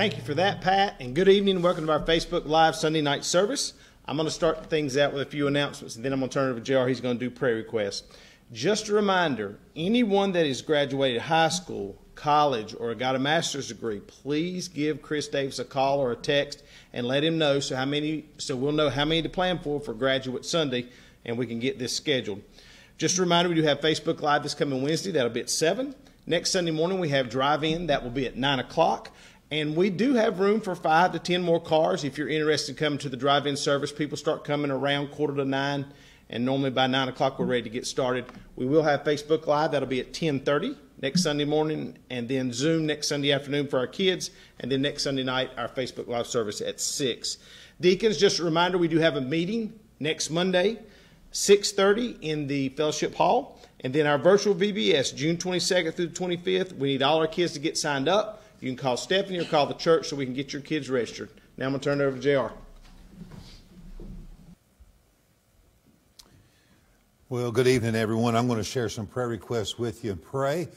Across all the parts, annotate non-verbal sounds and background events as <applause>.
Thank you for that, Pat, and good evening. Welcome to our Facebook Live Sunday night service. I'm going to start things out with a few announcements, and then I'm going to turn it over to JR. He's going to do prayer requests. Just a reminder anyone that has graduated high school, college, or got a master's degree, please give Chris Davis a call or a text and let him know so how many so we'll know how many to plan for for graduate Sunday and we can get this scheduled. Just a reminder, we do have Facebook Live this coming Wednesday. That'll be at 7. Next Sunday morning, we have Drive In. That will be at 9 o'clock. And we do have room for five to 10 more cars. If you're interested in coming to the drive in service, people start coming around quarter to 9. And normally by 9 o'clock, we're ready to get started. We will have Facebook Live. That'll be at 1030 next Sunday morning. And then Zoom next Sunday afternoon for our kids. And then next Sunday night, our Facebook Live service at 6. Deacons, just a reminder, we do have a meeting next Monday, 6.30 in the fellowship hall. And then our virtual VBS, June 22nd through the 25th. We need all our kids to get signed up. You can call Stephanie or call the church so we can get your kids registered. Now I'm going to turn it over to JR. Well, good evening, everyone. I'm going to share some prayer requests with you and pray,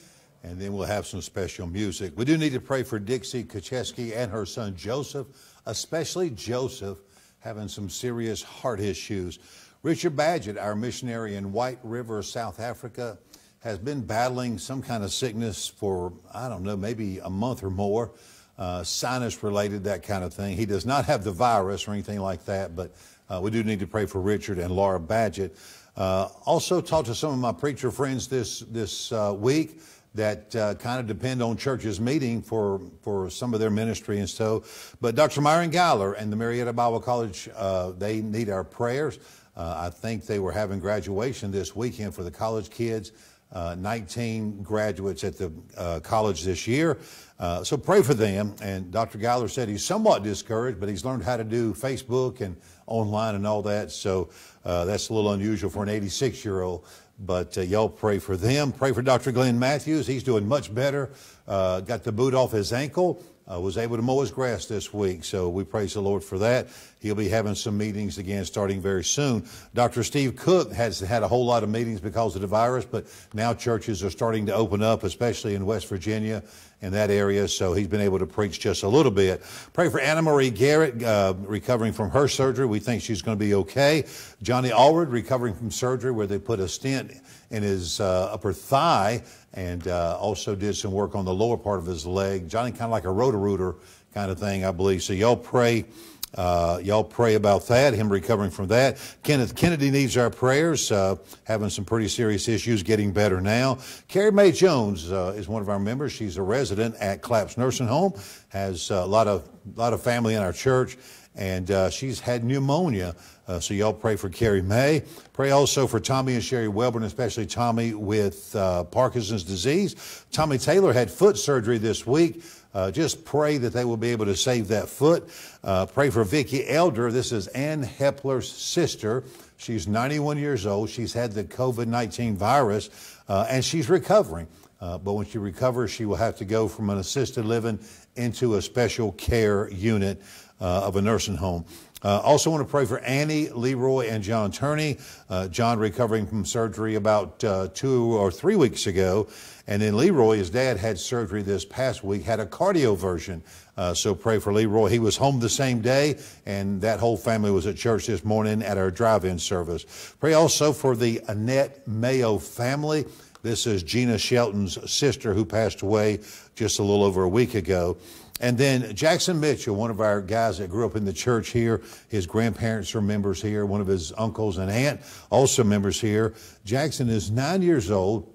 and then we'll have some special music. We do need to pray for Dixie Kacheski and her son Joseph, especially Joseph, having some serious heart issues. Richard Badgett, our missionary in White River, South Africa, has been battling some kind of sickness for, I don't know, maybe a month or more, uh, sinus related, that kind of thing. He does not have the virus or anything like that, but uh, we do need to pray for Richard and Laura Badgett. Uh, also, talked to some of my preacher friends this, this uh, week that uh, kind of depend on churches meeting for, for some of their ministry and so. But Dr. Myron Geiler and the Marietta Bible College, uh, they need our prayers. I think they were having graduation this weekend for the college kids uh, 19 graduates at the uh, college this year. Uh, so pray for them. And Dr. Geiler said he's somewhat discouraged, but he's learned how to do Facebook and online and all that. So uh, that's a little unusual for an 86 year old. But uh, y'all pray for them. Pray for Dr. Glenn Matthews. He's doing much better. Uh, got the boot off his ankle was able to mow his grass this week. So we praise the Lord for that. He'll be having some meetings again starting very soon. Dr. Steve Cook has had a whole lot of meetings because of the virus, but now churches are starting to open up, especially in West Virginia and that area. So he's been able to preach just a little bit. Pray for Anna Marie Garrett, uh, recovering from her surgery. We think she's going to be okay. Johnny Allred, recovering from surgery where they put a stent in his uh, upper thigh and uh, also did some work on the lower part of his leg. Johnny kind of like a Roto-Rooter kind of thing, I believe. So y'all pray. Uh, y'all pray about that, him recovering from that. Kenneth Kennedy needs our prayers, uh, having some pretty serious issues, getting better now. Carrie Mae Jones uh, is one of our members. She's a resident at Clapps Nursing Home, has a lot of, lot of family in our church, and uh, she's had pneumonia. Uh, so y'all pray for Carrie Mae. Pray also for Tommy and Sherry Welburn, especially Tommy with uh, Parkinson's disease. Tommy Taylor had foot surgery this week. Uh, just pray that they will be able to save that foot. Uh, pray for Vicki Elder. This is Ann Hepler's sister. She's 91 years old. She's had the COVID-19 virus, uh, and she's recovering. Uh, but when she recovers, she will have to go from an assisted living into a special care unit of a nursing home. Uh, also want to pray for Annie, Leroy, and John Turney. Uh, John recovering from surgery about uh, two or three weeks ago. And then Leroy, his dad had surgery this past week, had a cardioversion. Uh, so pray for Leroy. He was home the same day, and that whole family was at church this morning at our drive-in service. Pray also for the Annette Mayo family. This is Gina Shelton's sister who passed away just a little over a week ago. And then Jackson Mitchell, one of our guys that grew up in the church here, his grandparents are members here, one of his uncles and aunt also members here. Jackson is nine years old,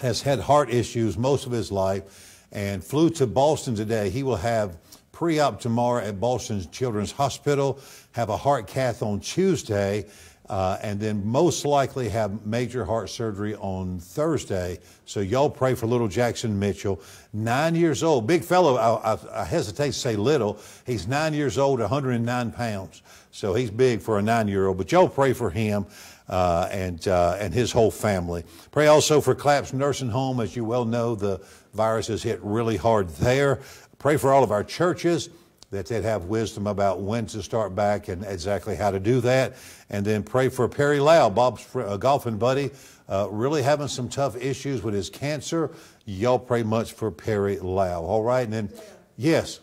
has had heart issues most of his life, and flew to Boston today. He will have pre-op tomorrow at Boston Children's Hospital, have a heart cath on Tuesday, uh, and then most likely have major heart surgery on Thursday. So y'all pray for little Jackson Mitchell, nine years old, big fellow. I, I, I, hesitate to say little. He's nine years old, 109 pounds. So he's big for a nine-year-old. But y'all pray for him. Uh, and uh, and his whole family. Pray also for Clapps Nursing Home. As you well know, the virus has hit really hard there. Pray for all of our churches that they'd have wisdom about when to start back and exactly how to do that. And then pray for Perry Lau, Bob's uh, golfing buddy, uh, really having some tough issues with his cancer. Y'all pray much for Perry Lau. All right. And then, yes.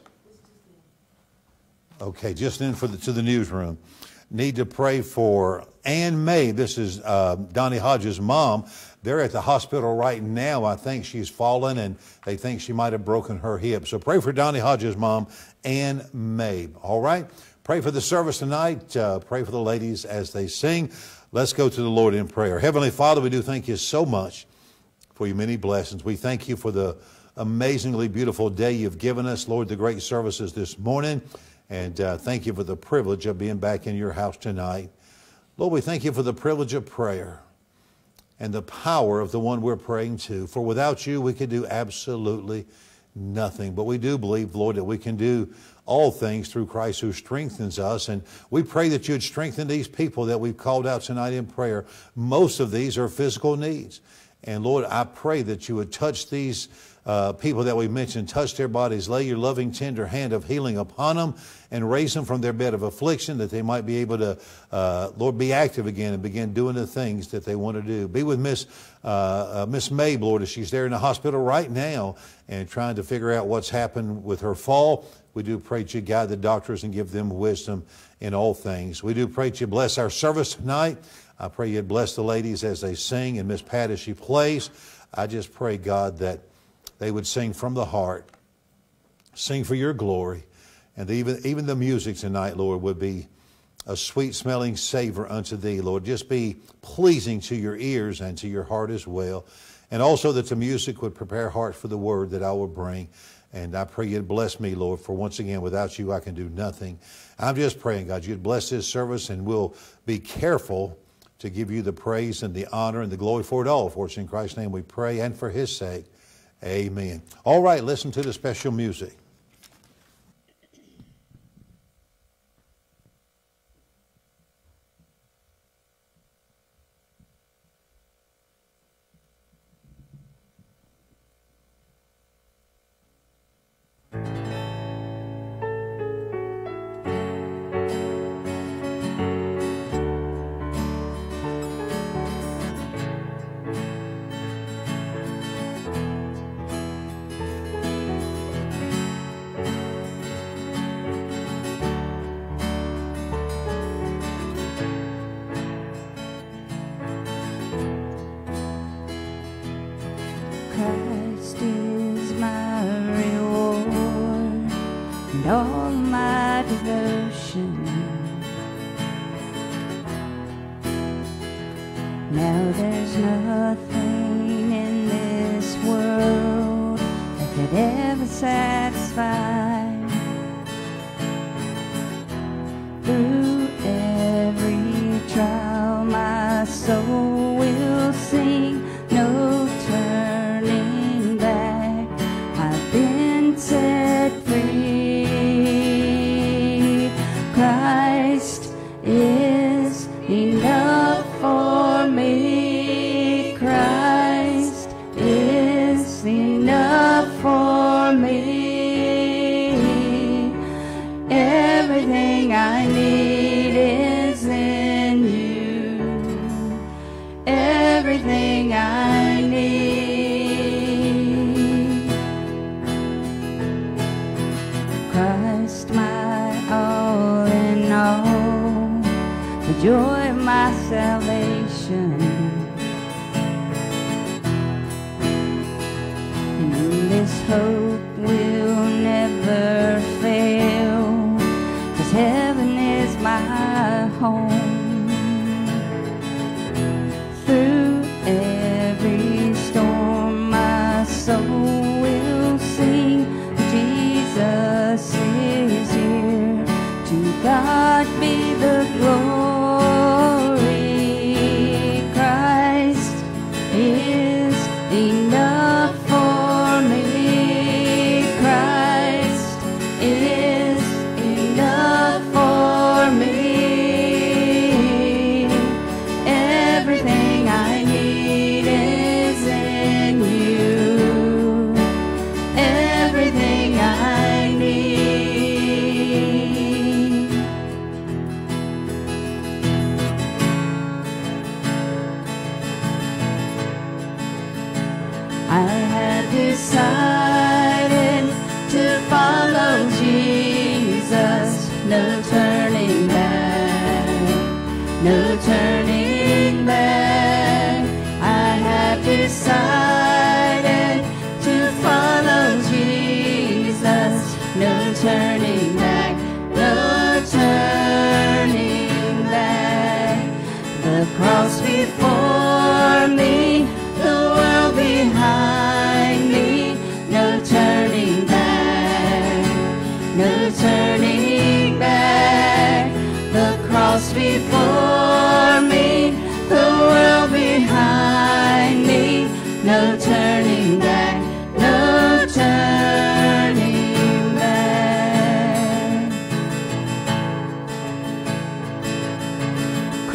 Okay, just in for the, to the newsroom. Need to pray for Ann May. This is uh, Donnie Hodges' mom. They're at the hospital right now. I think she's fallen and they think she might have broken her hip. So pray for Donnie Hodges' mom, Ann May. All right? Pray for the service tonight. Uh, pray for the ladies as they sing. Let's go to the Lord in prayer. Heavenly Father, we do thank you so much for your many blessings. We thank you for the amazingly beautiful day you've given us, Lord, the great services this morning. And uh, thank you for the privilege of being back in your house tonight. Lord, we thank you for the privilege of prayer and the power of the one we're praying to. For without you, we could do absolutely nothing. But we do believe, Lord, that we can do all things through Christ who strengthens us. And we pray that you'd strengthen these people that we've called out tonight in prayer. Most of these are physical needs. And Lord, I pray that you would touch these uh, people that we mentioned, touch their bodies, lay your loving, tender hand of healing upon them, and raise them from their bed of affliction that they might be able to, uh, Lord, be active again and begin doing the things that they want to do. Be with Miss uh, uh Miss Mabe, Lord, as she's there in the hospital right now and trying to figure out what's happened with her fall. We do pray that you guide the doctors and give them wisdom in all things. We do pray that you bless our service tonight. I pray you'd bless the ladies as they sing and Miss Pat as she plays. I just pray, God, that they would sing from the heart, sing for your glory, and even, even the music tonight, Lord, would be a sweet smelling savor unto thee, Lord. Just be pleasing to your ears and to your heart as well. And also that the music would prepare hearts for the word that I will bring. And I pray you'd bless me, Lord, for once again, without you, I can do nothing. I'm just praying, God, you'd bless this service and we'll be careful to give you the praise and the honor and the glory for it all. For it's in Christ's name we pray and for his sake. Amen. All right, listen to the special music.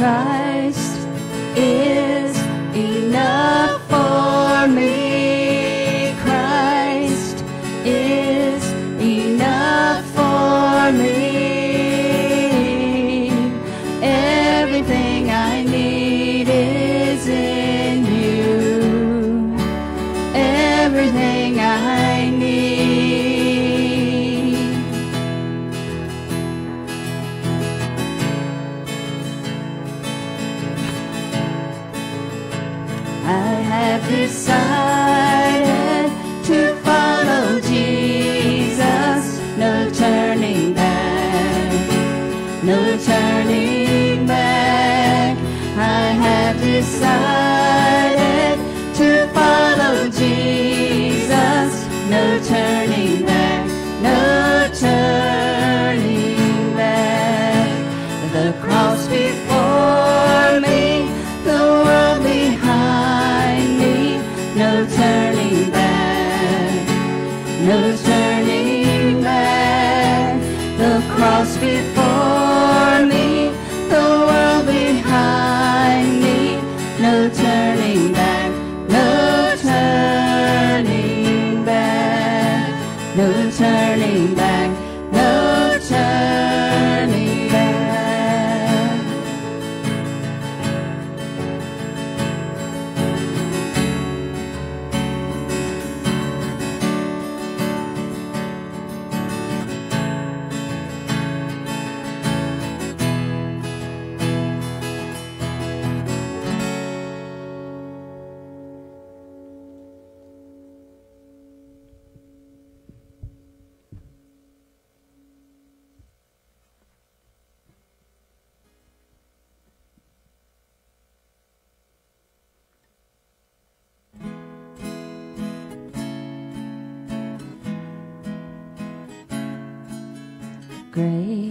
Christ is enough for me. Grace,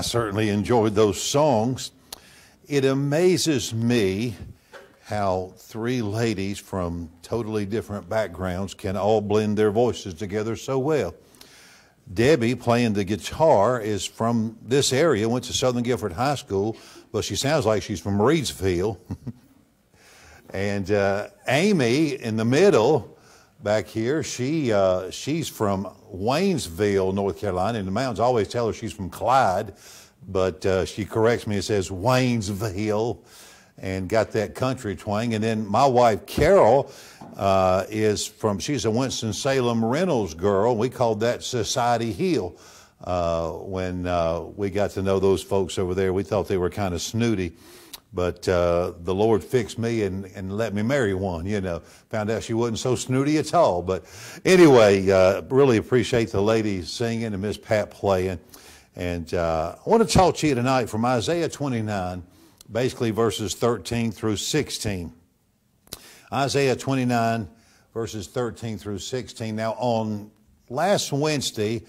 I certainly enjoyed those songs. It amazes me how three ladies from totally different backgrounds can all blend their voices together so well. Debbie, playing the guitar, is from this area, went to Southern Guilford High School, but she sounds like she's from Reidsville. <laughs> and uh, Amy, in the middle, back here, she uh, she's from Waynesville, North Carolina, in the mountains. I always tell her she's from Clyde, but uh, she corrects me and says Waynesville and got that country twang. And then my wife, Carol, uh, is from, she's a Winston-Salem Reynolds girl. We called that Society Hill. Uh, when uh, we got to know those folks over there, we thought they were kind of snooty. But uh, the Lord fixed me and, and let me marry one, you know. Found out she wasn't so snooty at all. But anyway, uh, really appreciate the ladies singing and Miss Pat playing. And uh, I want to talk to you tonight from Isaiah 29 basically verses 13 through 16. Isaiah 29, verses 13 through 16. Now, on last Wednesday,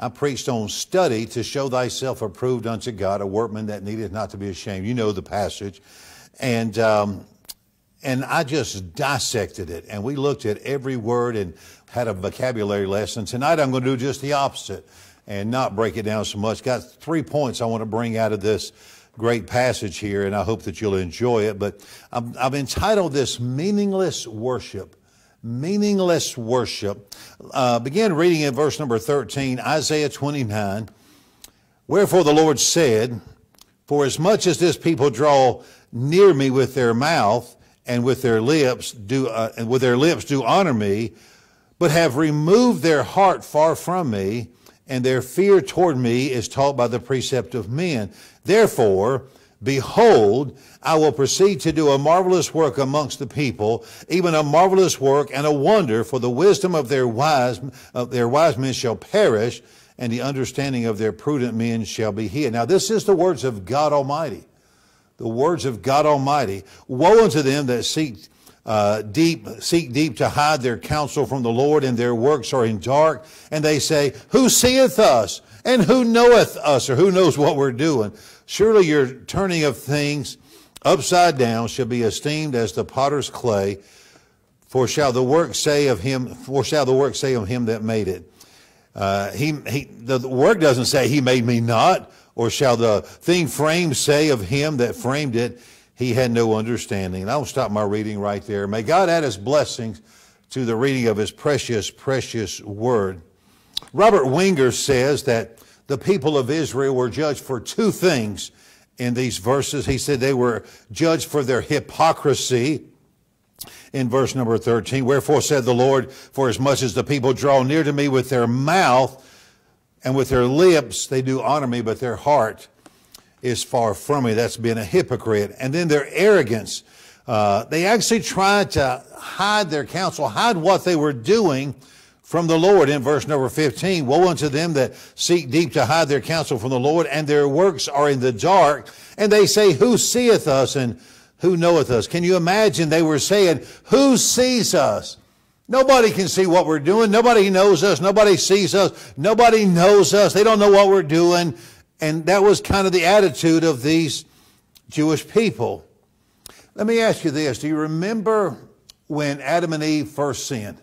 I preached on study to show thyself approved unto God, a workman that needeth not to be ashamed. You know the passage. And, um, and I just dissected it. And we looked at every word and had a vocabulary lesson. Tonight, I'm going to do just the opposite and not break it down so much. Got three points I want to bring out of this great passage here, and I hope that you'll enjoy it. But I've, I've entitled this Meaningless Worship. Meaningless Worship. Uh, begin reading in verse number 13, Isaiah 29. Wherefore the Lord said, For as much as this people draw near me with their mouth and with their lips do uh, and with their lips do honor me, but have removed their heart far from me, and their fear toward me is taught by the precept of men. Therefore, behold, I will proceed to do a marvelous work amongst the people, even a marvelous work and a wonder, for the wisdom of their wise, of their wise men shall perish, and the understanding of their prudent men shall be hid. Now, this is the words of God Almighty. The words of God Almighty. Woe unto them that seek uh, deep, seek deep to hide their counsel from the Lord, and their works are in dark. And they say, Who seeth us? And who knoweth us, or who knows what we're doing? Surely your turning of things upside down shall be esteemed as the potter's clay. For shall the work say of him? For shall the work say of him that made it? Uh, he, he, the work doesn't say he made me not, or shall the thing framed say of him that framed it? He had no understanding. And I'll stop my reading right there. May God add his blessings to the reading of his precious, precious word. Robert Winger says that the people of Israel were judged for two things in these verses. He said they were judged for their hypocrisy in verse number 13. Wherefore said the Lord, for as much as the people draw near to me with their mouth and with their lips, they do honor me, but their heart is far from me. That's being a hypocrite. And then their arrogance. Uh, they actually tried to hide their counsel, hide what they were doing from the Lord in verse number 15. Woe unto them that seek deep to hide their counsel from the Lord, and their works are in the dark. And they say, Who seeth us and who knoweth us? Can you imagine they were saying, Who sees us? Nobody can see what we're doing. Nobody knows us. Nobody sees us. Nobody knows us. They don't know what we're doing. And that was kind of the attitude of these Jewish people. Let me ask you this. Do you remember when Adam and Eve first sinned?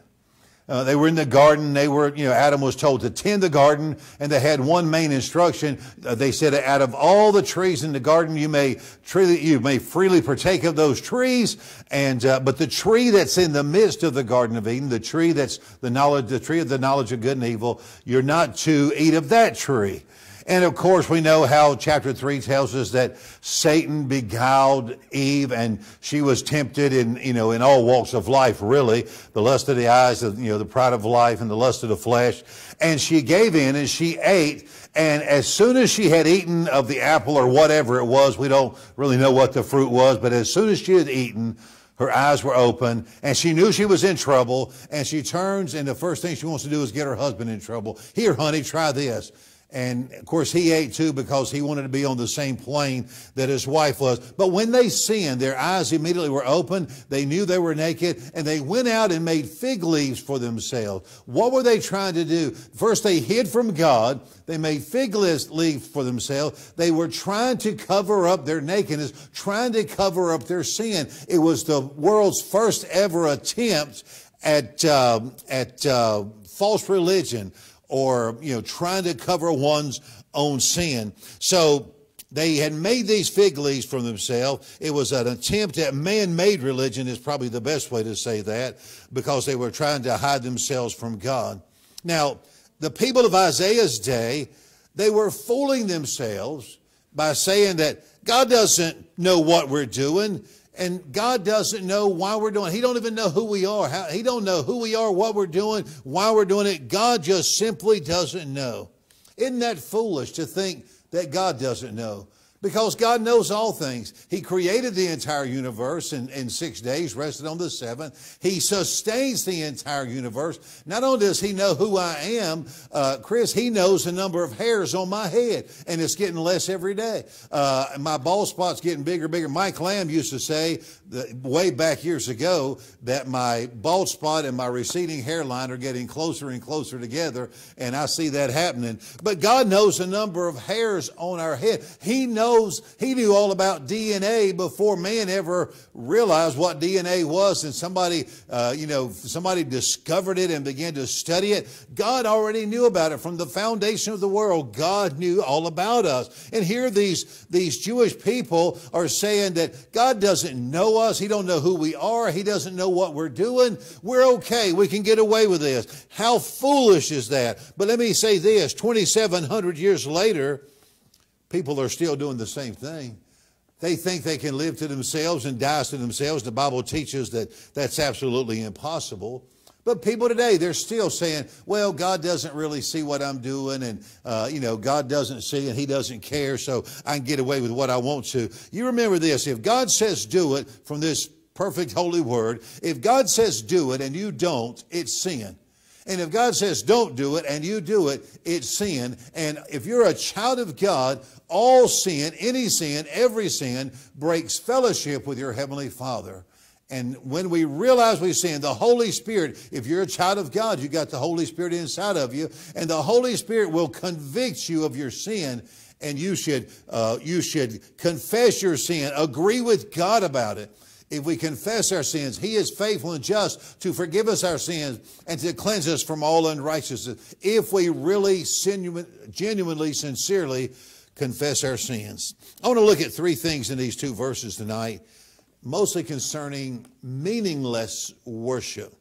Uh, they were in the garden. They were, you know, Adam was told to tend the garden, and they had one main instruction. Uh, they said, "Out of all the trees in the garden, you may freely, you may freely partake of those trees, and uh, but the tree that's in the midst of the Garden of Eden, the tree that's the knowledge, the tree of the knowledge of good and evil, you're not to eat of that tree." And of course, we know how chapter 3 tells us that Satan beguiled Eve and she was tempted in, you know, in all walks of life, really. The lust of the eyes, you know, the pride of life and the lust of the flesh. And she gave in and she ate. And as soon as she had eaten of the apple or whatever it was, we don't really know what the fruit was, but as soon as she had eaten, her eyes were open and she knew she was in trouble and she turns and the first thing she wants to do is get her husband in trouble. Here, honey, try this And of course, he ate too because he wanted to be on the same plane that his wife was. But when they sinned, their eyes immediately were open. They knew they were naked and they went out and made fig leaves for themselves. What were they trying to do? First, they hid from God. They made fig leaves for themselves. They were trying to cover up their nakedness, trying to cover up their sin. It was the world's first ever attempt at, uh, at uh, false religion or, you know, trying to cover one's own sin. So they had made these fig leaves for themselves. It was an attempt at man-made religion is probably the best way to say that because they were trying to hide themselves from God. Now, the people of Isaiah's day, they were fooling themselves by saying that God doesn't know what we're doing and God doesn't know why we're doing it. He don't even know who we are. How, he don't know who we are, what we're doing, why we're doing it. God just simply doesn't know. Isn't that foolish to think that God doesn't know? Because God knows all things. He created the entire universe in, in six days, rested on the seventh. He sustains the entire universe. Not only does He know who I am, uh, Chris, He knows the number of hairs on my head, and it's getting less every day. Uh, my bald spot's getting bigger, bigger. Mike Lamb used to say that way back years ago that my bald spot and my receding hairline are getting closer and closer together, and I see that happening. But God knows the number of hairs on our head. He knows knows, he knew all about DNA before man ever realized what DNA was and somebody, uh, you know, somebody discovered it and began to study it. God already knew about it from the foundation of the world. God knew all about us. And here these, these Jewish people are saying that God doesn't know us. He don't know who we are. He doesn't know what we're doing. We're okay. We can get away with this. How foolish is that? But let me say this, 2,700 years later, people are still doing the same thing. They think they can live to themselves and die to themselves. The Bible teaches that that's absolutely impossible. But people today, they're still saying, well, God doesn't really see what I'm doing, and, uh, you know, God doesn't see and He doesn't care, so I can get away with what I want to. You remember this if God says do it from this perfect holy word, if God says do it and you don't, it's sin. And if God says don't do it and you do it, it's sin. And if you're a child of God, all sin, any sin, every sin breaks fellowship with your Heavenly Father. And when we realize we sin, the Holy Spirit, if you're a child of God, you got the Holy Spirit inside of you, and the Holy Spirit will convict you of your sin, and you should, uh, you should confess your sin, agree with God about it. If we confess our sins, He is faithful and just to forgive us our sins and to cleanse us from all unrighteousness. If we really, genuinely, sincerely confess our sins. I want to look at three things in these two verses tonight, mostly concerning meaningless worship.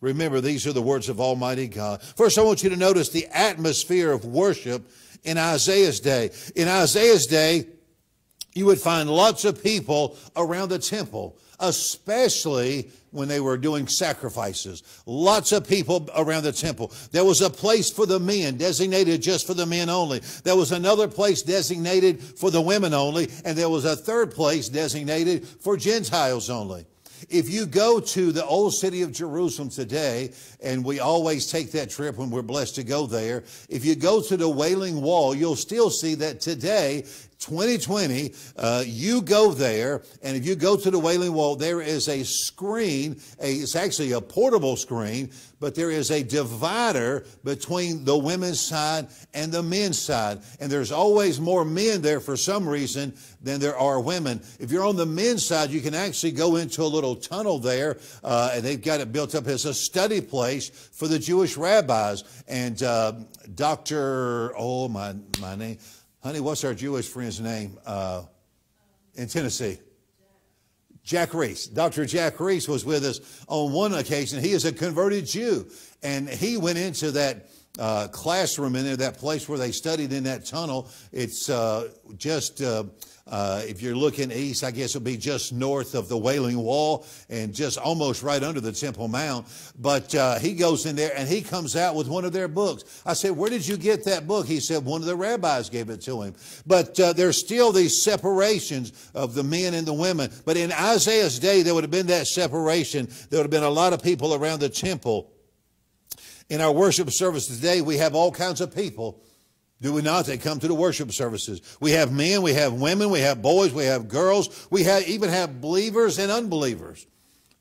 Remember, these are the words of Almighty God. First, I want you to notice the atmosphere of worship in Isaiah's day. In Isaiah's day, you would find lots of people around the temple especially when they were doing sacrifices. Lots of people around the temple. There was a place for the men designated just for the men only. There was another place designated for the women only. And there was a third place designated for Gentiles only. If you go to the old city of Jerusalem today, and we always take that trip when we're blessed to go there, if you go to the Wailing Wall, you'll still see that today 2020, uh, you go there, and if you go to the Wailing Wall, there is a screen. A, it's actually a portable screen, but there is a divider between the women's side and the men's side. And there's always more men there for some reason than there are women. If you're on the men's side, you can actually go into a little tunnel there, uh, and they've got it built up as a study place for the Jewish rabbis. And uh, Dr. Oh, my, my name. Honey, what's our Jewish friend's name uh, in Tennessee? Jack Reese. Dr. Jack Reese was with us on one occasion. He is a converted Jew, and he went into that uh, classroom in there, that place where they studied in that tunnel. It's uh, just uh, if you're looking east, I guess it'll be just north of the Wailing Wall and just almost right under the Temple Mount. But uh, he goes in there and he comes out with one of their books. I said, Where did you get that book? He said, One of the rabbis gave it to him. But uh, there's still these separations of the men and the women. But in Isaiah's day, there would have been that separation. There would have been a lot of people around the temple. In our worship service today, we have all kinds of people Do we not? They come to the worship services. We have men, we have women, we have boys, we have girls, we have, even have believers and unbelievers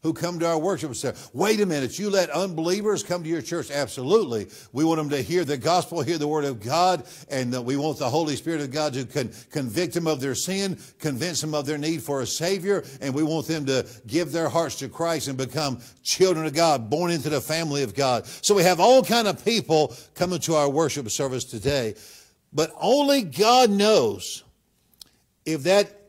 who come to our worship service. Wait a minute, you let unbelievers come to your church? Absolutely. We want them to hear the gospel, hear the word of God, and we want the Holy Spirit of God to con- convict them of their sin, convince them of their need for a Savior, and we want them to give their hearts to Christ and become children of God, born into the family of God. So we have all kind of people coming to our worship service today, but only God knows if that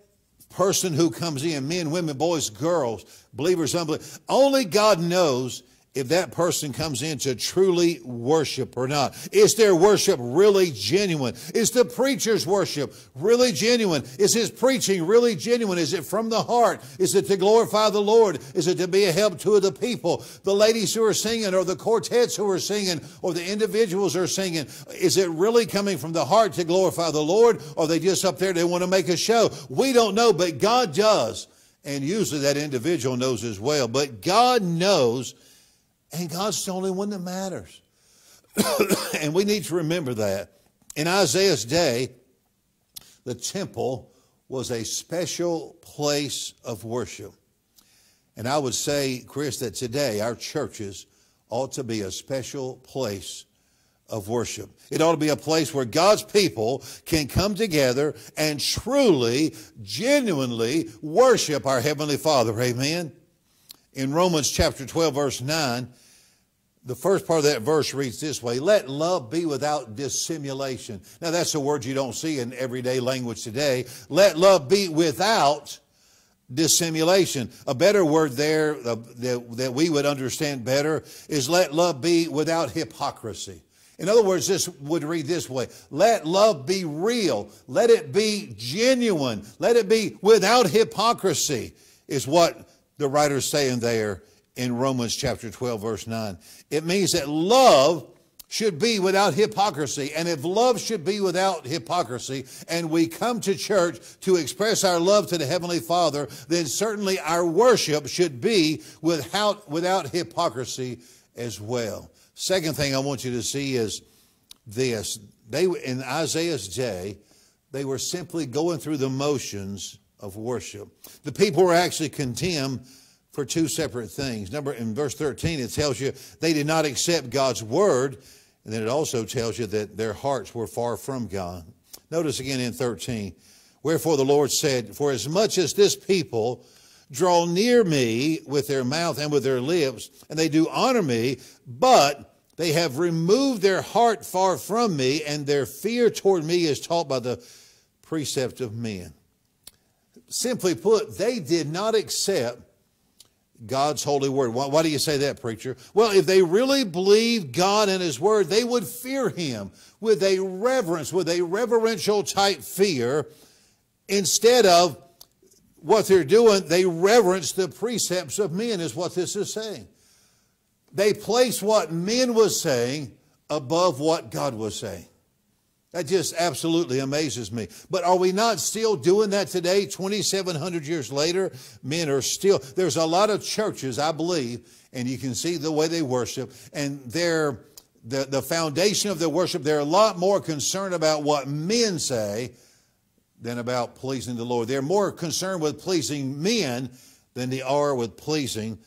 person who comes in, men, women, boys, girls, believers, unbelievers. Only God knows if that person comes in to truly worship or not. Is their worship really genuine? Is the preacher's worship really genuine? Is his preaching really genuine? Is it from the heart? Is it to glorify the Lord? Is it to be a help to the people? The ladies who are singing or the quartets who are singing or the individuals who are singing, is it really coming from the heart to glorify the Lord or they just up there, they want to make a show? We don't know, but God does. And usually that individual knows as well. But God knows and God's the only one that matters. <coughs> and we need to remember that. In Isaiah's day, the temple was a special place of worship. And I would say, Chris, that today our churches ought to be a special place of worship. It ought to be a place where God's people can come together and truly, genuinely worship our Heavenly Father. Amen in Romans chapter 12, verse 9, the first part of that verse reads this way Let love be without dissimulation. Now, that's a word you don't see in everyday language today. Let love be without dissimulation. A better word there uh, that, that we would understand better is let love be without hypocrisy. In other words, this would read this way Let love be real. Let it be genuine. Let it be without hypocrisy, is what the writer's saying there in Romans chapter 12, verse 9. It means that love should be without hypocrisy. And if love should be without hypocrisy, and we come to church to express our love to the Heavenly Father, then certainly our worship should be without, without hypocrisy as well. Second thing I want you to see is this. They, in Isaiah's day, they were simply going through the motions of worship. The people were actually condemned for two separate things. Number in verse 13 it tells you they did not accept God's word, and then it also tells you that their hearts were far from God. Notice again in 13, wherefore the Lord said, For as much as this people draw near me with their mouth and with their lips, and they do honor me, but they have removed their heart far from me, and their fear toward me is taught by the precept of men simply put, they did not accept God's holy word. Why, why, do you say that, preacher? Well, if they really believed God and His word, they would fear Him with a reverence, with a reverential type fear, instead of what they're doing, they reverence the precepts of men, is what this is saying. They place what men was saying above what God was saying. That just absolutely amazes me. But are we not still doing that today, 2,700 years later? Men are still, there's a lot of churches, I believe, and you can see the way they worship, and they're, the, the foundation of their worship, they're a lot more concerned about what men say than about pleasing the Lord. They're more concerned with pleasing men than they are with pleasing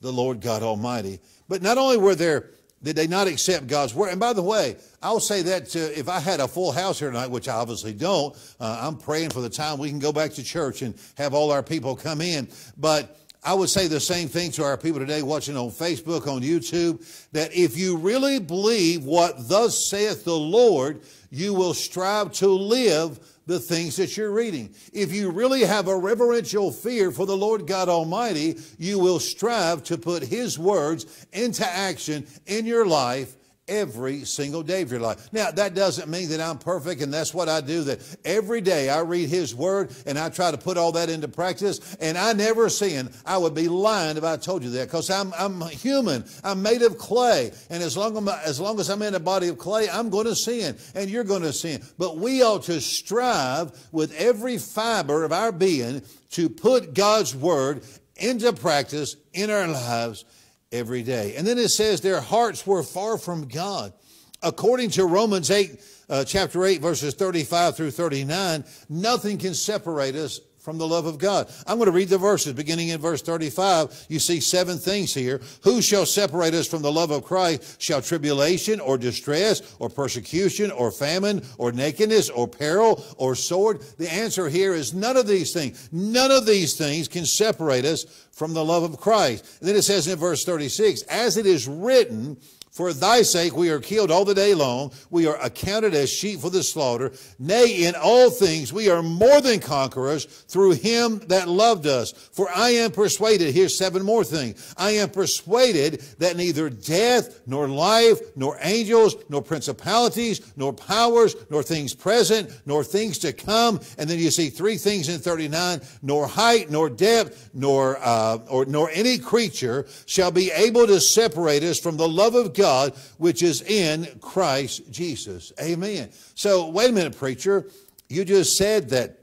the Lord God Almighty. But not only were there did they not accept God's word? And by the way, I'll say that if I had a full house here tonight, which I obviously don't, uh, I'm praying for the time we can go back to church and have all our people come in. But I would say the same thing to our people today watching on Facebook, on YouTube, that if you really believe what thus saith the Lord, you will strive to live the things that you're reading. If you really have a reverential fear for the Lord God Almighty, you will strive to put His words into action in your life every single day of your life. Now, that doesn't mean that I'm perfect and that's what I do, that every day I read His Word and I try to put all that into practice and I never sin. I would be lying if I told you that because I'm, I'm human. I'm made of clay. And as long, as as long as I'm in a body of clay, I'm going to sin and you're going to sin. But we ought to strive with every fiber of our being to put God's Word into practice in our lives every day. And then it says their hearts were far from God. According to Romans 8, uh, chapter 8, verses 35 through 39, nothing can separate us from the love of God. I'm going to read the verses beginning in verse 35. You see seven things here. Who shall separate us from the love of Christ? Shall tribulation or distress or persecution or famine or nakedness or peril or sword? The answer here is none of these things. None of these things can separate us from the love of Christ. And then it says in verse 36, as it is written, for thy sake we are killed all the day long. We are accounted as sheep for the slaughter. Nay, in all things we are more than conquerors through him that loved us. For I am persuaded, here's seven more things. I am persuaded that neither death, nor life, nor angels, nor principalities, nor powers, nor things present, nor things to come. And then you see three things in 39, nor height, nor depth, nor, uh, or, nor any creature shall be able to separate us from the love of God God which is in Christ Jesus. Amen. So, wait a minute, preacher. You just said that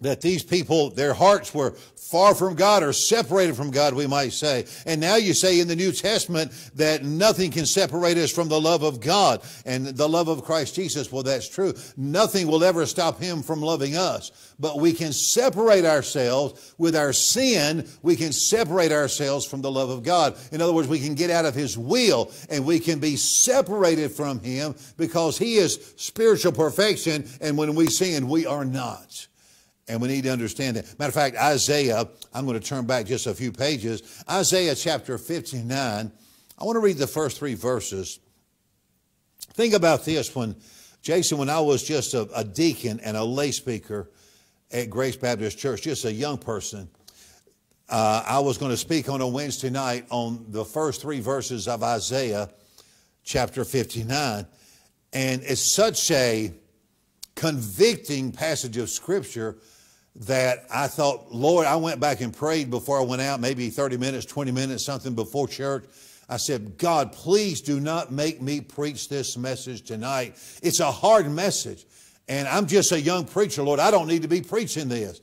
that these people, their hearts were far from God or separated from God, we might say. And now you say in the New Testament that nothing can separate us from the love of God and the love of Christ Jesus. Well, that's true. Nothing will ever stop him from loving us. But we can separate ourselves with our sin. We can separate ourselves from the love of God. In other words, we can get out of his will and we can be separated from him because he is spiritual perfection. And when we sin, we are not. And we need to understand that. Matter of fact, Isaiah, I'm going to turn back just a few pages. Isaiah chapter 59. I want to read the first three verses. Think about this when, Jason, when I was just a, a deacon and a lay speaker at Grace Baptist Church, just a young person, uh, I was going to speak on a Wednesday night on the first three verses of Isaiah chapter 59. And it's such a convicting passage of Scripture that I thought, Lord, I went back and prayed before I went out, maybe 30 minutes, 20 minutes, something before church. I said, God, please do not make me preach this message tonight. It's a hard message. And I'm just a young preacher, Lord. I don't need to be preaching this.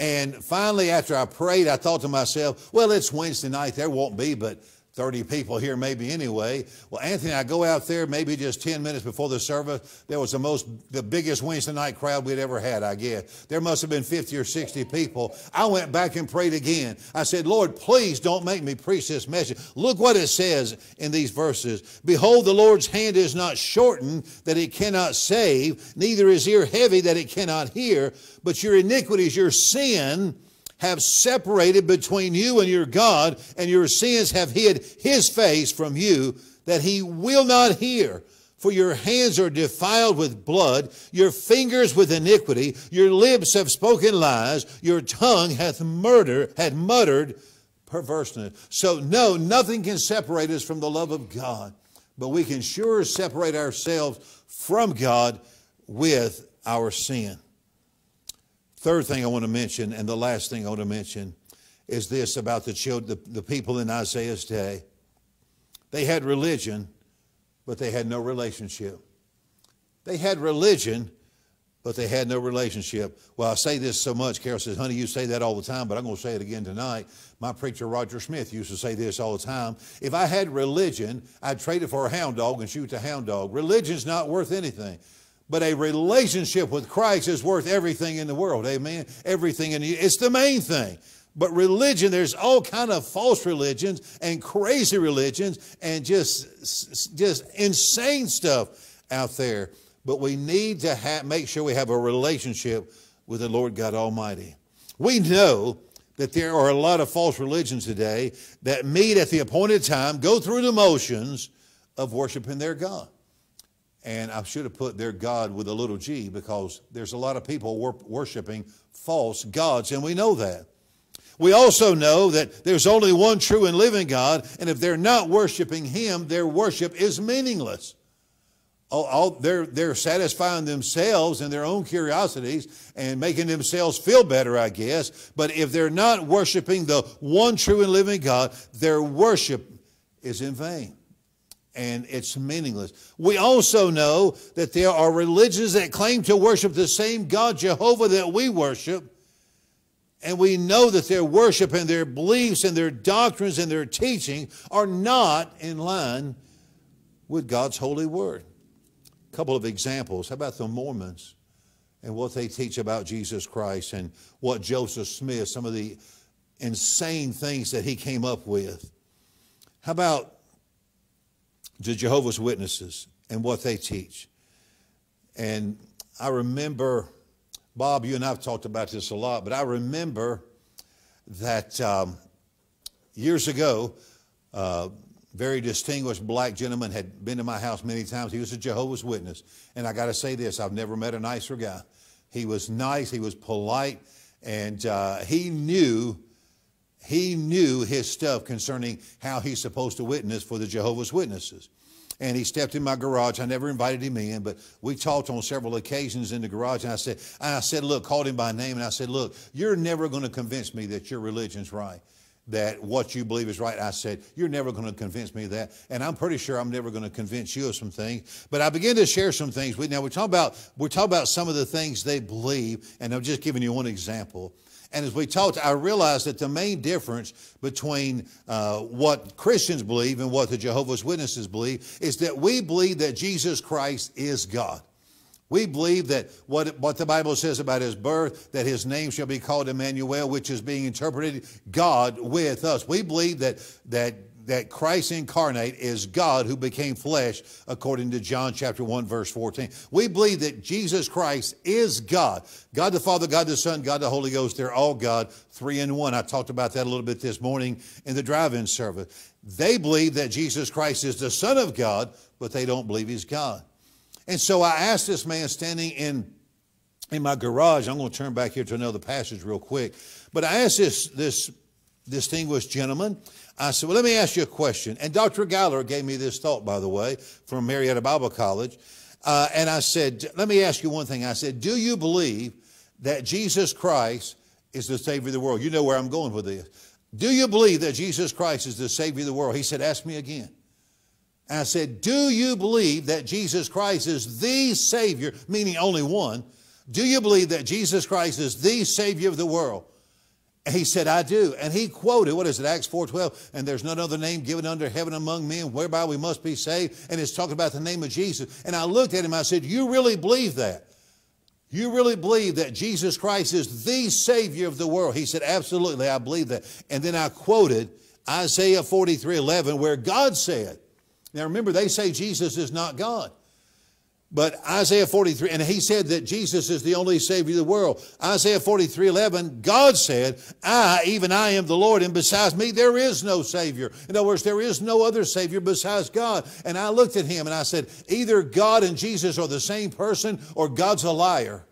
And finally, after I prayed, I thought to myself, well, it's Wednesday night. There won't be but 30 people here maybe anyway. Well, Anthony, I go out there maybe just 10 minutes before the service. There was the most, the biggest Wednesday night crowd we'd ever had, I guess. There must have been 50 or 60 people. I went back and prayed again. I said, Lord, please don't make me preach this message. Look what it says in these verses. Behold, the Lord's hand is not shortened that it cannot save, neither is ear heavy that it cannot hear, but your iniquities, your sin, have separated between you and your God, and your sins have hid his face from you, that he will not hear. For your hands are defiled with blood, your fingers with iniquity, your lips have spoken lies, your tongue hath murder, had muttered perverseness. So no, nothing can separate us from the love of God, but we can sure separate ourselves from God with our sin. Third thing I want to mention, and the last thing I want to mention, is this about the children, the, the people in Isaiah's day. They had religion, but they had no relationship. They had religion, but they had no relationship. Well, I say this so much, Carol says, honey, you say that all the time, but I'm going to say it again tonight. My preacher, Roger Smith, used to say this all the time. If I had religion, I'd trade it for a hound dog and shoot the hound dog. Religion's not worth anything. But a relationship with Christ is worth everything in the world. Amen. Everything in you. It's the main thing. But religion, there's all kind of false religions and crazy religions and just, just insane stuff out there. But we need to have, make sure we have a relationship with the Lord God Almighty. We know that there are a lot of false religions today that meet at the appointed time, go through the motions of worshiping their God. And I should have put their God with a little g because there's a lot of people wor- worshiping false gods, and we know that. We also know that there's only one true and living God, and if they're not worshiping Him, their worship is meaningless. All, all, they're, they're satisfying themselves and their own curiosities and making themselves feel better, I guess. But if they're not worshiping the one true and living God, their worship is in vain and it's meaningless. We also know that there are religions that claim to worship the same God, Jehovah, that we worship. And we know that their worship and their beliefs and their doctrines and their teaching are not in line with God's holy word. a couple of examples. How about the Mormons and what they teach about Jesus Christ and what Joseph Smith, some of the insane things that he came up with? How about the Jehovah's Witnesses and what they teach? And I remember, Bob, you and I have talked about this a lot, but I remember that um, years ago, uh, very distinguished black gentleman had been to my house many times. He was a Jehovah's Witness. And I got to say this I've never met a nicer guy. He was nice, he was polite, and uh, he knew. He knew his stuff concerning how he's supposed to witness for the Jehovah's Witnesses and he stepped in my garage. I never invited him in, but we talked on several occasions in the garage. And I said, and I said, look, called him by name, and I said, look, you're never going to convince me that your religion's right that what you believe is right. I said, You're never going to convince me of that. And I'm pretty sure I'm never going to convince you of some things. But I began to share some things. Now, we're talking, about, we're talking about some of the things they believe, and I'm just giving you one example. And as we talked, I realized that the main difference between uh, what Christians believe and what the Jehovah's Witnesses believe is that we believe that Jesus Christ is God. We believe that what, what the Bible says about his birth, that his name shall be called Emmanuel, which is being interpreted God with us. We believe that, that, that Christ incarnate is God who became flesh, according to John chapter 1, verse 14. We believe that Jesus Christ is God. God the Father, God the Son, God the Holy Ghost, they're all God, three in one. I talked about that a little bit this morning in the drive in service. They believe that Jesus Christ is the Son of God, but they don't believe he's God. And so I asked this man standing in, in my garage, I'm going to turn back here to another passage real quick, but I asked this, this distinguished gentleman, I said, well, let me ask you a question. And Dr. Galler gave me this thought, by the way, from Marietta Bible College. Uh, and I said, let me ask you one thing. I said, do you believe that Jesus Christ is the Savior of the world? You know where I'm going with this. Do you believe that Jesus Christ is the Savior of the world? He said, ask me again. And I said, Do you believe that Jesus Christ is the Savior, meaning only one? Do you believe that Jesus Christ is the Savior of the world? And he said, I do. And he quoted, what is it, Acts 4.12, and there's none other name given under heaven among men whereby we must be saved. And it's talking about the name of Jesus. And I looked at him, I said, you really believe that? You really believe that Jesus Christ is the Savior of the world? He said, absolutely, I believe that. And then I quoted Isaiah 43.11 where God said, now remember, they say Jesus is not God. But Isaiah 43, and he said that Jesus is the only Savior of the world. Isaiah 43, 11, God said, I, even I am the Lord, and besides me there is no Savior. In other words, there is no other Savior besides God. And I looked at him and I said, either God and Jesus are the same person or God's a liar.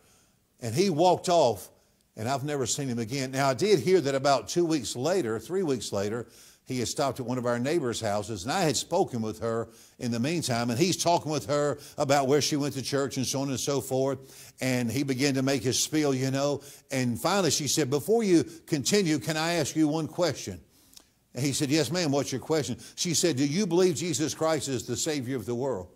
And he walked off, and I've never seen him again. Now, I did hear that about two weeks later, three weeks later, he had stopped at one of our neighbors' houses, and I had spoken with her in the meantime, and he's talking with her about where she went to church and so on and so forth. And he began to make his spiel, you know. And finally, she said, Before you continue, can I ask you one question? And he said, Yes, ma'am, what's your question? She said, Do you believe Jesus Christ is the Savior of the world?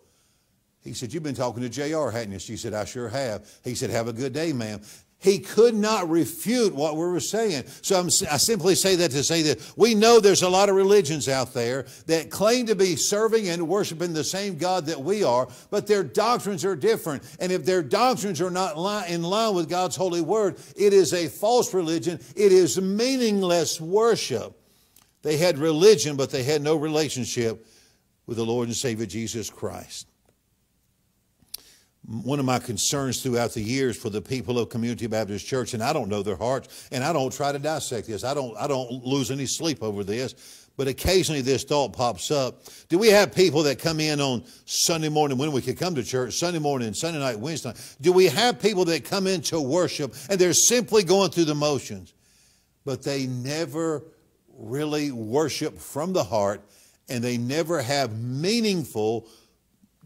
He said, You've been talking to JR, hadn't you? She said, I sure have. He said, Have a good day, ma'am. He could not refute what we were saying. So I'm, i simply say that to say that we know there's a lot of religions out there that claim to be serving and worshiping the same God that we are, but their doctrines are different. And if their doctrines are not in line with God's holy word, it is a false religion. It is meaningless worship. They had religion, but they had no relationship with the Lord and Savior Jesus Christ one of my concerns throughout the years for the people of Community Baptist Church, and I don't know their hearts, and I don't try to dissect this. I don't, I don't lose any sleep over this, but occasionally this thought pops up. Do we have people that come in on Sunday morning when we could come to church, Sunday morning, Sunday night, Wednesday night? Do we have people that come in to worship and they're simply going through the motions, but they never really worship from the heart and they never have meaningful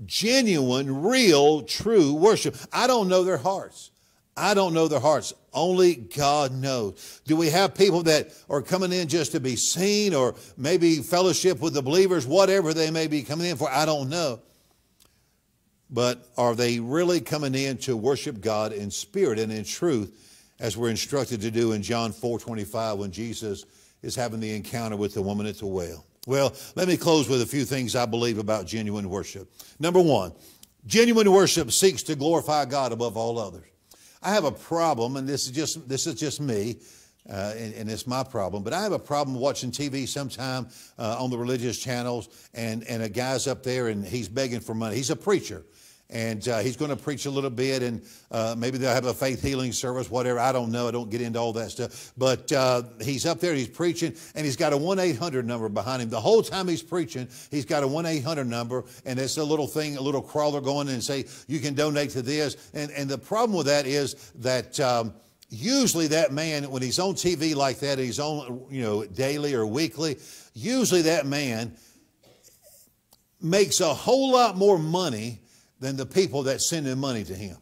genuine, real, true worship. I don't know their hearts. I don't know their hearts. Only God knows. Do we have people that are coming in just to be seen or maybe fellowship with the believers, whatever they may be coming in for? I don't know. But are they really coming in to worship God in spirit and in truth as we're instructed to do in John 4 25 when Jesus is having the encounter with the woman at the well? Well, let me close with a few things I believe about genuine worship. Number one, Genuine worship seeks to glorify God above all others. I have a problem, and this is just this is just me, uh, and, and, it's my problem. But I have a problem watching TV sometime uh, on the religious channels, and and a guy's up there and he's begging for money. He's a preacher, and uh, he's going to preach a little bit, and uh, maybe they'll have a faith healing service, whatever. I don't know. I don't get into all that stuff. But uh, he's up there, he's preaching, and he's got a 1 800 number behind him. The whole time he's preaching, he's got a 1 800 number, and it's a little thing, a little crawler going and say, You can donate to this. And, and the problem with that is that. Um, usually that man when he's on tv like that he's on you know daily or weekly usually that man makes a whole lot more money than the people that send in money to him.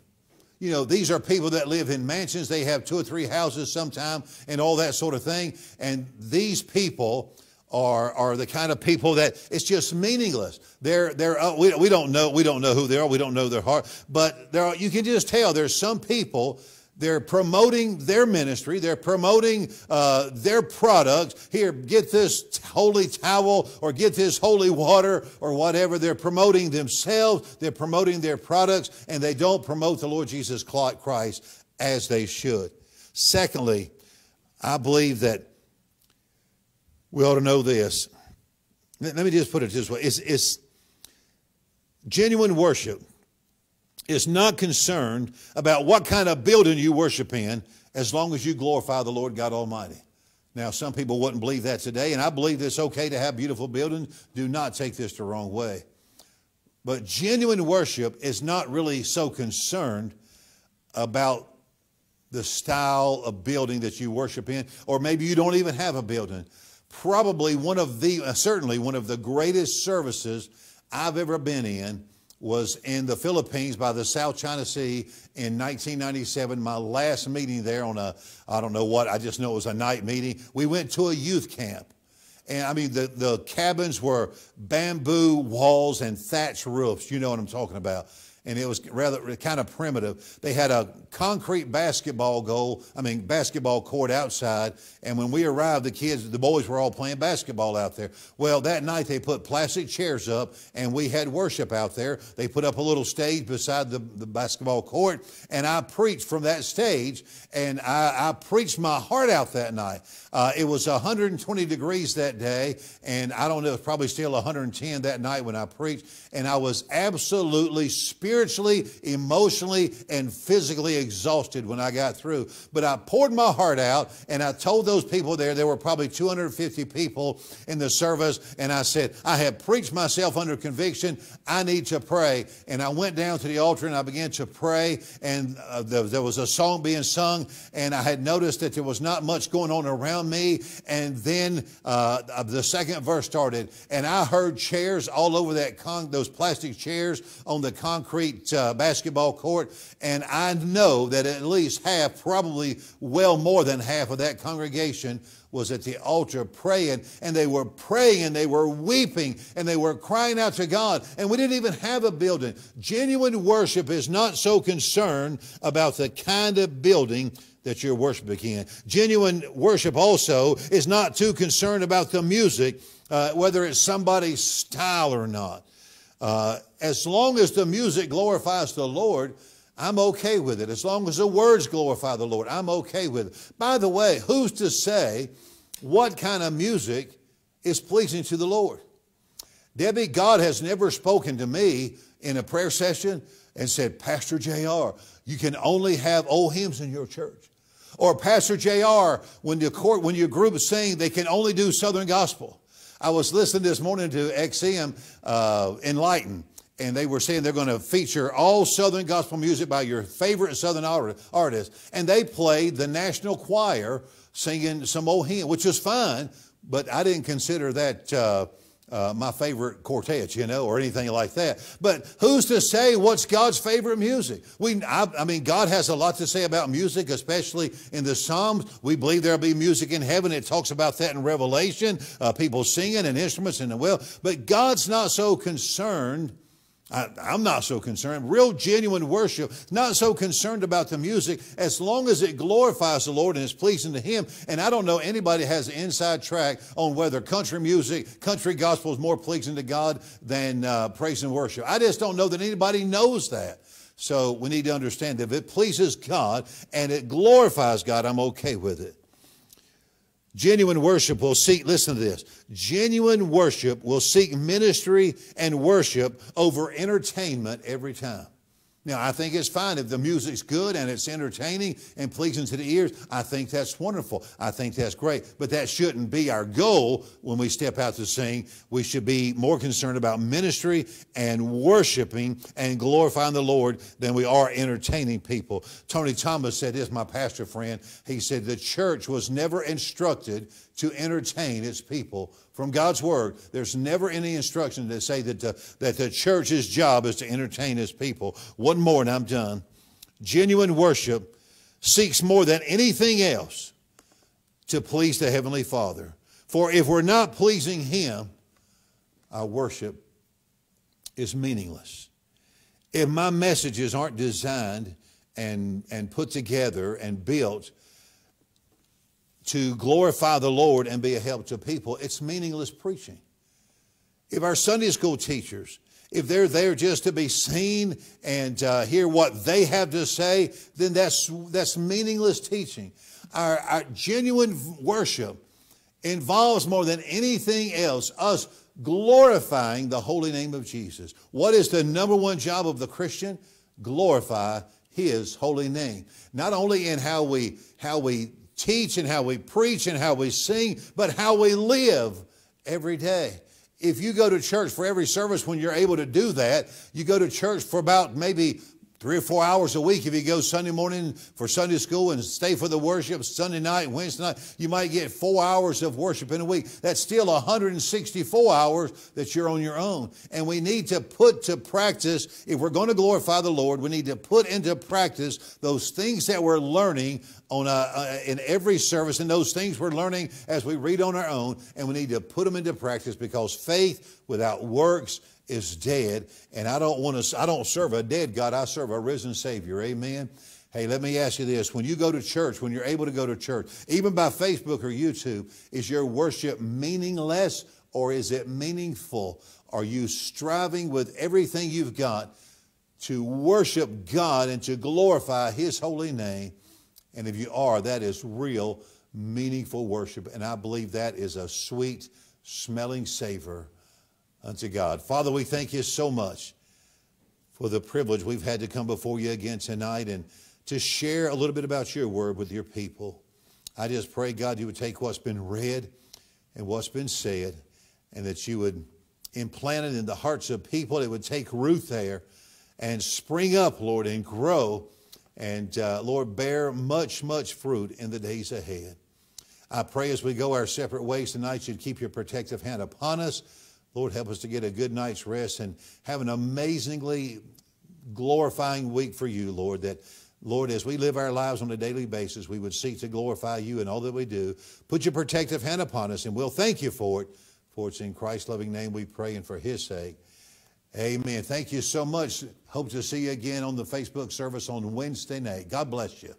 You know, these are people that live in mansions. They have two or three houses sometime and all that sort of thing. And these people are, are the kind of people that it's just meaningless. They're, they're, uh, we, we don't know, we don't know who they are. We don't know their heart, but there are, you can just tell there's some people they're promoting their ministry. They're promoting uh, their products. Here, get this holy towel or get this holy water or whatever. They're promoting themselves. They're promoting their products, and they don't promote the Lord Jesus Christ as they should. Secondly, I believe that we ought to know this. Let me just put it this way: it's, it's genuine worship is not concerned about what kind of building you worship in as long as you glorify the Lord God Almighty. Now, some people wouldn't believe that today, and I believe it's okay to have beautiful buildings. Do not take this the wrong way. But genuine worship is not really so concerned about the style of building that you worship in, or maybe you don't even have a building. Probably one of the, uh, certainly one of the greatest services I've ever been in was in the Philippines by the South China Sea in 1997. My last meeting there on a, I don't know what, I just know it was a night meeting. We went to a youth camp. And I mean, the, the cabins were bamboo walls and thatch roofs. You know what I'm talking about and it was rather kind of primitive. They had a concrete basketball goal, I mean, basketball court outside. And when we arrived, the kids, the boys were all playing basketball out there. Well, that night they put plastic chairs up and we had worship out there. They put up a little stage beside the, the basketball court and I preached from that stage and I, I preached my heart out that night. Uh, it was 120 degrees that day and I don't know, it was probably still 110 that night when I preached. And I was absolutely spiritually, emotionally, and physically exhausted when I got through. But I poured my heart out and I told those people there, there were probably 250 people in the service, and I said, I have preached myself under conviction. I need to pray. And I went down to the altar and I began to pray, and uh, there, there was a song being sung, and I had noticed that there was not much going on around me. And then uh, the second verse started, and I heard chairs all over that con- those plastic chairs on the concrete uh, basketball court, and I know that at least half, probably well more than half of that congregation was at the altar praying, and they were praying and they were weeping and they were crying out to God. And we didn't even have a building. Genuine worship is not so concerned about the kind of building that you're worshiping in. Genuine worship also is not too concerned about the music, uh, whether it's somebody's style or not. Uh, as long as the music glorifies the Lord, I'm okay with it. As long as the words glorify the Lord, I'm okay with it. By the way, who's to say what kind of music is pleasing to the Lord? Debbie, God has never spoken to me in a prayer session and said, Pastor JR, you can only have old hymns in your church. Or Pastor JR, when your court, when your group is saying they can only do Southern gospel. I was listening this morning to XM uh, Enlighten, and they were saying they're going to feature all Southern gospel music by your favorite Southern artists. And they played the national choir singing some old hymn, which was fine, but I didn't consider that. Uh, uh, my favorite quartets, you know, or anything like that. But who's to say what's God's favorite music? We, I, I, mean, God has a lot to say about music, especially in the Psalms. We believe there'll be music in heaven. It talks about that in Revelation, uh, people singing and instruments and the well. But God's not so concerned I, am not so concerned. Real, genuine worship, not so concerned about the music as long as it glorifies the Lord and is pleasing to Him. And I don't know anybody has an inside track on whether country music, country gospel is more pleasing to God than uh, praise and worship. I just don't know that anybody knows that. So we need to understand that if it pleases God and it glorifies God, I'm okay with it. Genuine worship will seek, listen to this. Genuine worship will seek ministry and worship over entertainment every time. Now, I think it's fine if the music's good and it's entertaining and pleasing to the ears. I think that's wonderful. I think that's great. But that shouldn't be our goal when we step out to sing. We should be more concerned about ministry and worshiping and glorifying the Lord than we are entertaining people. Tony Thomas said this, my pastor friend. He said, The church was never instructed to entertain its people from God's Word. There's never any instruction to say that the, that the church's job is to entertain its people. One more and I'm done. Genuine worship seeks more than anything else to please the Heavenly Father. For if we're not pleasing Him, our worship is meaningless. If my messages aren't designed and, and put together and built to glorify the Lord and be a help to people, it's meaningless preaching. If our Sunday school teachers, if they're there just to be seen and uh, hear what they have to say, then that's, that's meaningless teaching. Our, our genuine worship involves more than anything else us glorifying the holy name of Jesus. What is the number one job of the Christian? Glorify his holy name. Not only in how we, how we teach and how we preach and how we sing, but how we live every day. If you go to church for every service when you're able to do that, you go to church for about maybe three or four hours a week. If you go Sunday morning for Sunday school and stay for the worship Sunday night, Wednesday night, you might get four hours of worship in a week. That's still 164 hours that you're on your own. And we need to put to practice, if we're going to glorify the Lord, we need to put into practice those things that we're learning on a, uh, in every service and those things we're learning as we read on our own. And we need to put them into practice because faith without works is dead, and I don't want to, I don't serve a dead God, I serve a risen Savior. Amen. Hey, let me ask you this. When you go to church, when you're able to go to church, even by Facebook or YouTube, is your worship meaningless or is it meaningful? Are you striving with everything you've got to worship God and to glorify His holy name? And if you are, that is real, meaningful worship. And I believe that is a sweet smelling savor unto God. Father, we thank you so much for the privilege we've had to come before you again tonight and to share a little bit about your word with your people. I just pray, God, you would take what's been read and what's been said and that you would implant it in the hearts of people. It would take root there and spring up, Lord, and grow and, uh, Lord, bear much, much fruit in the days ahead. I pray as we go our separate ways tonight, you'd keep your protective hand upon us. Lord, help us to get a good night's rest and have an amazingly glorifying week for you, Lord, that Lord, as we live our lives on a daily basis, we would seek to glorify you in all that we do. Put your protective hand upon us, and we'll thank you for it. For it's in Christ's loving name we pray, and for his sake. Amen. Thank you so much. Hope to see you again on the Facebook service on Wednesday night. God bless you.